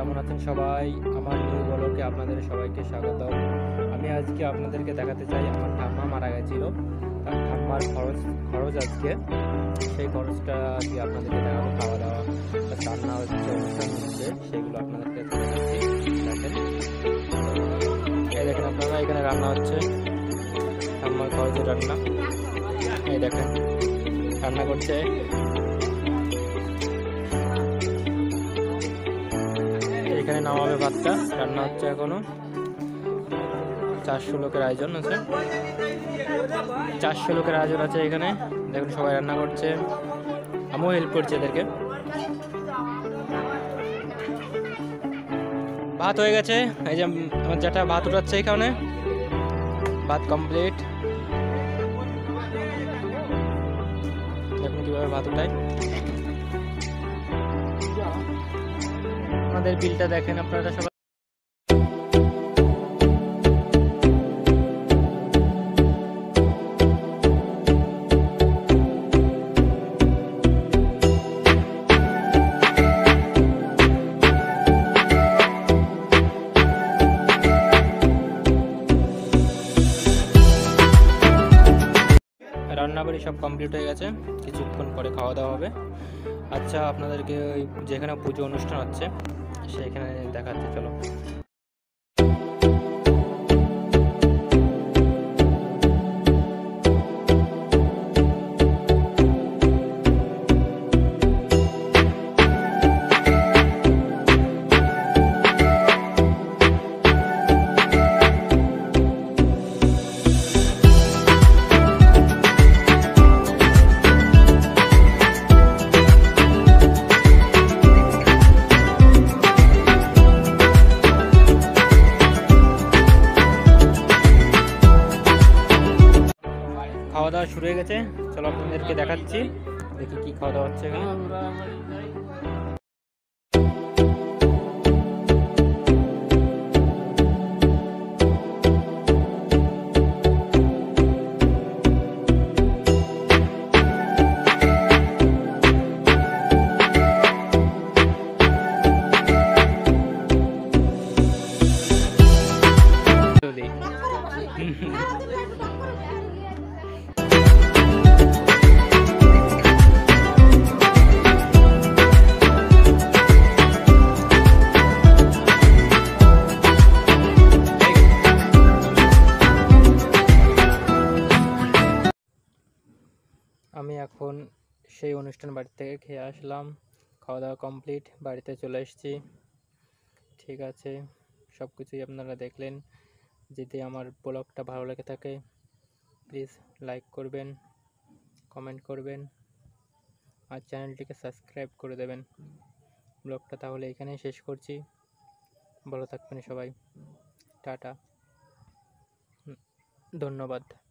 আছেন সবাই? আমার নিউ ব্লগে আপনাদের সবাইকে স্বাগত আমি আজকে আপনাদেরকে দেখাতে চাই, আমার ঠাম্মা মারা গেছিল। তার ঠাম্মার খরচ খরচ আজকে। সেই খরচটা আজকে আপনাদেরকে দেখাবো খাওয়া দাওয়া রান্না হচ্ছে, অনুষ্ঠান হচ্ছে, সেগুলো আপনাদেরকে এই দেখেন আপনারা, এখানে রান্না হচ্ছে। ঠাম্মার খরচের রান্না। এই দেখেন, রান্না করছে। এখানে নামাবে ভাতটা। রান্না হচ্ছে এখনও। চারশো লোকের আয়োজন আছে। চারশো লোকের আয়োজন আছে এখানে। দেখুন সবাই রান্না করছে। আমিও হেল্প করছি এদেরকে। ভাত হয়ে গেছে। এই যে আমার যেটা ভাত উঠাচ্ছে এখানে। ভাত কমপ্লিট দেখুন কীভাবে ভাত উঠায়। আমাদের বিলটা দেখেন আপনারা সবাই। রান্নাবাড়ি সব কমপ্লিট হয়ে গেছে, কিছুক্ষণ পরে খাওয়া দাওয়া হবে। আচ্ছা আপনাদেরকে ওই যেখানে পুজো অনুষ্ঠান হচ্ছে সেখানে দেখাচ্ছে চলো। খাওয়া দাওয়া শুরু হয়ে গেছে। চলো আপনাদেরকে দেখাচ্ছি। দেখি কি খাওয়া দাওয়া হচ্ছে এখানে। আমি এখন সেই অনুষ্ঠান বাড়ি থেকে খেয়ে আসলাম। খাওয়া দাওয়া কমপ্লিট বাড়িতে চলে এসেছি। ঠিক আছে সব কিছুই আপনারা দেখলেন। যদি আমার ব্লগটা ভালো লেগে থাকে প্লিজ লাইক করবেন কমেন্ট করবেন, আর চ্যানেলটিকে সাবস্ক্রাইব করে দেবেন। ব্লগটা তাহলে এখানেই শেষ করছি। ভালো থাকবেন সবাই। টাটা। ধন্যবাদ।